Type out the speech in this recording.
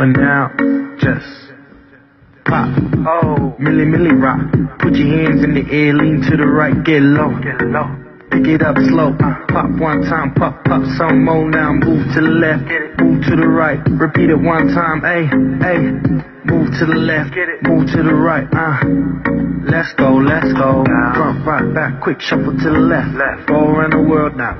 For now, just pop. Oh, milli milli rock. Put your hands in the air, lean to the right, get low. Get low. Pick it up slow. Uh, pop one time, pop, pop some more now. Move to the left, move to the right. Repeat it one time, hey hey. Move to the left, move to the right, uh. Let's go, let's go. Front, right, back, quick shuffle to the left. Go around the world now.